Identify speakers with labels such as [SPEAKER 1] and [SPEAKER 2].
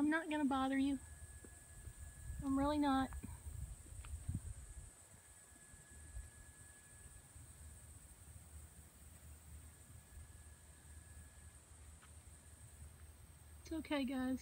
[SPEAKER 1] I'm not gonna bother you. I'm really not. It's okay, guys.